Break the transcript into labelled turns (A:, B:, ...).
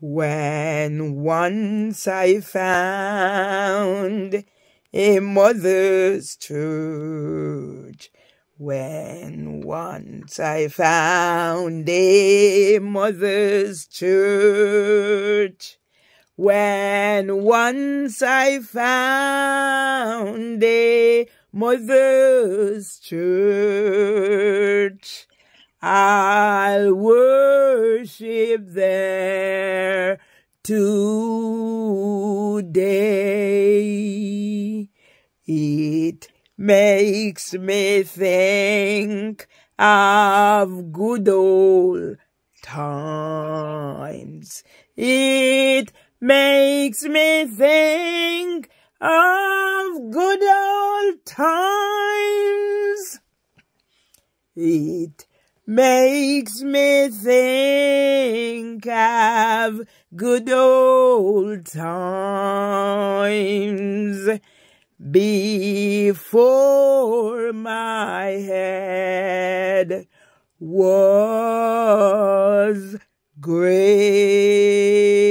A: When once I found a mother's church, when once I found a mother's church, when once I found a mother's church, I'll worship there today. It makes me think of good old times. It makes me think of good old times. It makes me think of good old times before my head was gray.